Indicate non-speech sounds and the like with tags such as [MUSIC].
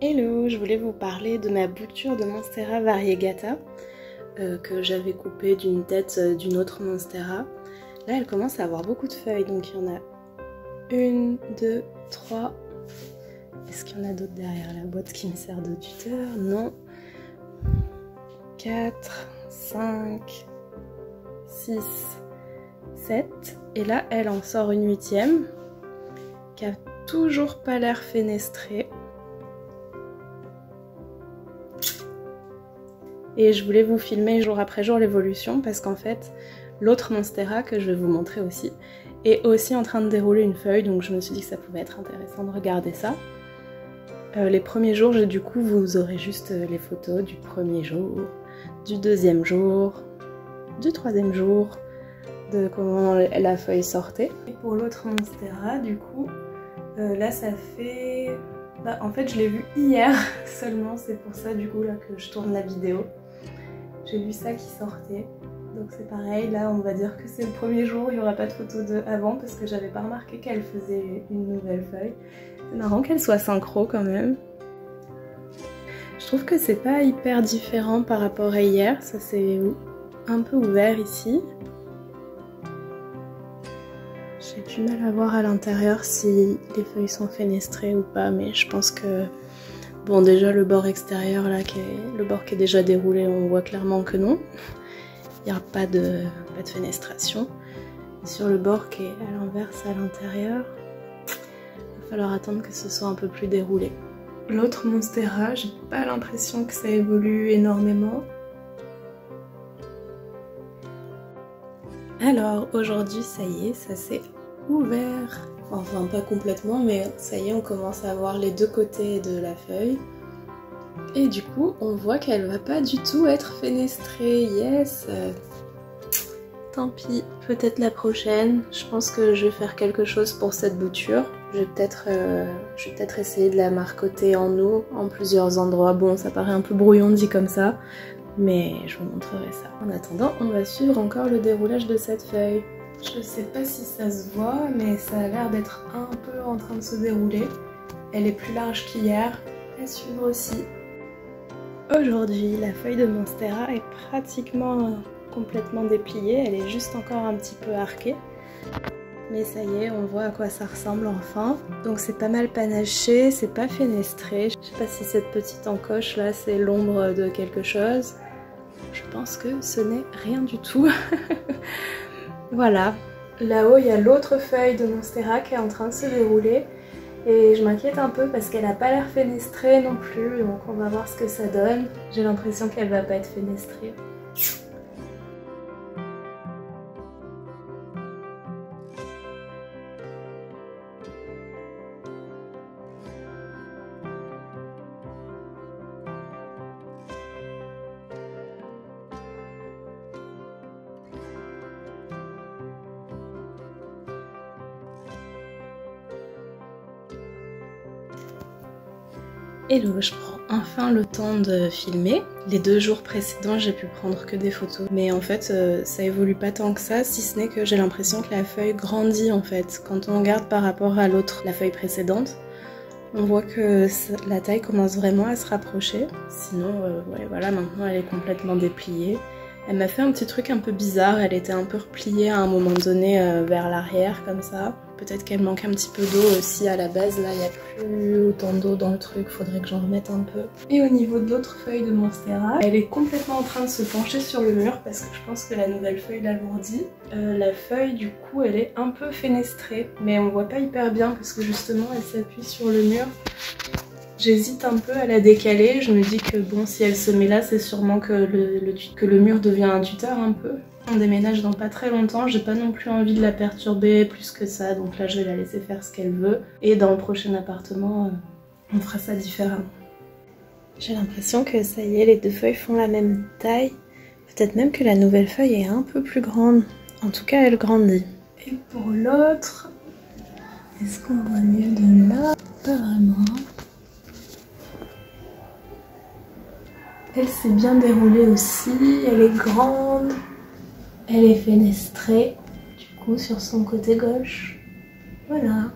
Hello, je voulais vous parler de ma bouture de Monstera variegata euh, que j'avais coupée d'une tête euh, d'une autre Monstera. Là, elle commence à avoir beaucoup de feuilles, donc il y en a une, deux, trois. Est-ce qu'il y en a d'autres derrière la boîte qui me sert de tuteur Non. 4, 5, 6, 7. Et là, elle en sort une huitième qui a toujours pas l'air fenestrée. Et je voulais vous filmer jour après jour l'évolution parce qu'en fait, l'autre Monstera que je vais vous montrer aussi est aussi en train de dérouler une feuille, donc je me suis dit que ça pouvait être intéressant de regarder ça. Euh, les premiers jours, du coup, vous aurez juste euh, les photos du premier jour, du deuxième jour, du troisième jour, de comment la feuille sortait. Et pour l'autre Monstera, du coup, euh, là ça fait... Bah, en fait, je l'ai vu hier [LAUGHS] seulement, c'est pour ça du coup là que je tourne la vidéo. J'ai vu ça qui sortait. Donc c'est pareil, là on va dire que c'est le premier jour, il n'y aura pas de photo de avant parce que j'avais pas remarqué qu'elle faisait une nouvelle feuille. C'est marrant qu'elle soit synchro quand même. Je trouve que c'est pas hyper différent par rapport à hier, ça c'est un peu ouvert ici. J'ai du mal à voir à l'intérieur si les feuilles sont fenestrées ou pas, mais je pense que Bon, déjà le bord extérieur, là, qui est, le bord qui est déjà déroulé, on voit clairement que non. Il n'y a pas de, pas de fenestration. sur le bord qui est à l'inverse, à l'intérieur, il va falloir attendre que ce soit un peu plus déroulé. L'autre Monstera, j'ai pas l'impression que ça évolue énormément. Alors aujourd'hui, ça y est, ça s'est ouvert Enfin, pas complètement, mais ça y est, on commence à voir les deux côtés de la feuille. Et du coup, on voit qu'elle va pas du tout être fenestrée. Yes Tant pis, peut-être la prochaine. Je pense que je vais faire quelque chose pour cette bouture. Je vais peut-être euh, peut essayer de la marcoter en eau en plusieurs endroits. Bon, ça paraît un peu brouillon dit comme ça, mais je vous montrerai ça. En attendant, on va suivre encore le déroulage de cette feuille. Je sais pas si ça se voit, mais ça a l'air d'être un peu en train de se dérouler. Elle est plus large qu'hier, à suivre aussi. Aujourd'hui, la feuille de Monstera est pratiquement complètement dépliée, elle est juste encore un petit peu arquée. Mais ça y est, on voit à quoi ça ressemble enfin. Donc c'est pas mal panaché, c'est pas fenestré. Je sais pas si cette petite encoche là c'est l'ombre de quelque chose. Je pense que ce n'est rien du tout. [LAUGHS] Voilà. Là-haut, il y a l'autre feuille de Monstera qui est en train de se dérouler. Et je m'inquiète un peu parce qu'elle n'a pas l'air fenestrée non plus. Donc on va voir ce que ça donne. J'ai l'impression qu'elle va pas être fenestrée. Hello, je prends enfin le temps de filmer. Les deux jours précédents, j'ai pu prendre que des photos. Mais en fait, euh, ça évolue pas tant que ça, si ce n'est que j'ai l'impression que la feuille grandit en fait. Quand on regarde par rapport à l'autre, la feuille précédente, on voit que la taille commence vraiment à se rapprocher. Sinon, euh, voilà, maintenant elle est complètement dépliée. Elle m'a fait un petit truc un peu bizarre, elle était un peu repliée à un moment donné euh, vers l'arrière comme ça. Peut-être qu'elle manque un petit peu d'eau aussi à la base, là il n'y a plus autant d'eau dans le truc, faudrait que j'en remette un peu. Et au niveau de l'autre feuille de Monstera, elle est complètement en train de se pencher sur le mur parce que je pense que la nouvelle feuille l'alourdit. Euh, la feuille du coup elle est un peu fenestrée, mais on voit pas hyper bien parce que justement elle s'appuie sur le mur J'hésite un peu à la décaler, je me dis que bon si elle se met là c'est sûrement que le, que le mur devient un tuteur un peu. On déménage dans pas très longtemps, j'ai pas non plus envie de la perturber plus que ça, donc là je vais la laisser faire ce qu'elle veut. Et dans le prochain appartement, euh, on fera ça différemment. J'ai l'impression que ça y est, les deux feuilles font la même taille. Peut-être même que la nouvelle feuille est un peu plus grande. En tout cas, elle grandit. Et pour l'autre, est-ce qu'on voit mieux de là? Pas vraiment. Elle s'est bien déroulée aussi, elle est grande, elle est fenestrée, du coup sur son côté gauche. Voilà.